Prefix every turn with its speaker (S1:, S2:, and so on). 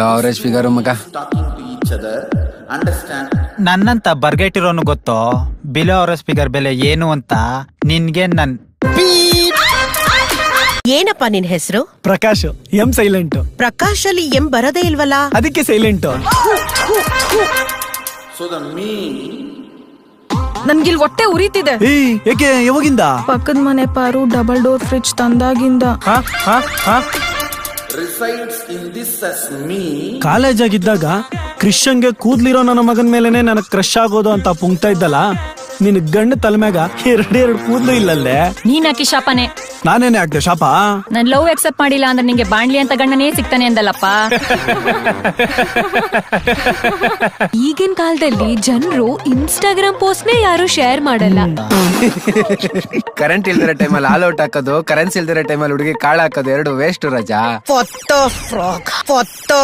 S1: Average figure ಮಗ.
S2: ನನ್ನಂತ ಬರ್ಗೆಟ್ಟಿರೋನು ಗೊತ್ತೋ? ಬಿಲೋ ಅವರ ಸ್ಪೀಕರ್ ಬೆಲೆ ಏನು ಅಂತ ನಿನ್ಗೆ ನನ್
S3: ಏನಪ್ಪ ನಿನ್ ಹೆಸರು?
S4: Prakash M silent.
S3: ಪ್ರಕಾಶ್ ಅಲ್ಲಿ ಎಂ ಬರದೇ ಇಲ್ವಲ್ಲ?
S4: ಅದಕ್ಕೆ ಸೈಲೆಂಟ್.
S5: ನನ್ಗಿಲ್ ಹೊಟ್ಟೆ ಉರಿತಿದೆ.
S4: ಏ ಯಾಕೆ ಯಾವಾಗಿಂದ?
S5: ಪಕ್ಕದ ಮನೆ ಪಾರು ಡಬಲ್ ಡೋರ್ ಫ್ರಿಡ್ಜ್ ತಂದಾಗಿಂದ.
S6: ಹಾ ಹಾ me
S4: ಕಾಲೇಜ್ ಆಗಿದ್ದಾಗ ಕ್ರಿಶನ್ಗೆ ಕೂದ್ಲಿರೋ ನನ್ನ ಮಗನ ಮೇಲೆನೆ ನನಗ್ ಕ್ರಶ್ ಆಗೋದು ಅಂತ ಪುಂಗ್ತಾ ಇದ್ದಲ್ಲ ನಿನ್ ಗಂಡ ತಲೆಮ್ಯಾಗ ಎರಡೆರಡು ಕೂದ್ಲು ಇಲ್ಲಲ್ಲೇ?
S7: ನೀನ್ ಹಾಕಿ ಶಾಪನೆ?
S4: ನಾನೇನೆ ಆಗ್ದೆ ಶಾಪ?
S7: ನನ್ ಲವ್ ಎಕ್ಸೆಪ್ಟ್ ಮಾಡಿಲ್ಲ ಅಂದ್ರೆ ನಿಂಗೆ ಬಾಣ್ಲಿ ಅಂತ ಗಂಡನೇ ಸಿಗ್ತಾನೆ ಅಂದಲ್ಲಪ್ಪ.
S8: ಈಗಿನ ಕಾಲದಲ್ಲಿ ಜನರು ಇನ್ಸ್ಟಾಗ್ರಾಮ್ ಪೋಸ್ಟ್ ನೇ ಯಾರು ಶೇರ್ ಮಾಡಲ್ಲ.
S1: ಕರೆಂಟ್ ಇಲ್ದಿರೋ ಟೈಮಲ್ಲಿ ಆಲ್ ಔಟ್ ಹಾಕೋದು ಕರೆನ್ಸಿ ಇಲ್ದಿರೋ ಟೈಮಲ್ಲಿ ಹುಡುಗಿ ಕಾಳು ಹಾಕೋದು ಎರಡು ವೇಸ್ಟ್ ರಜಾ.
S3: Photo frock photo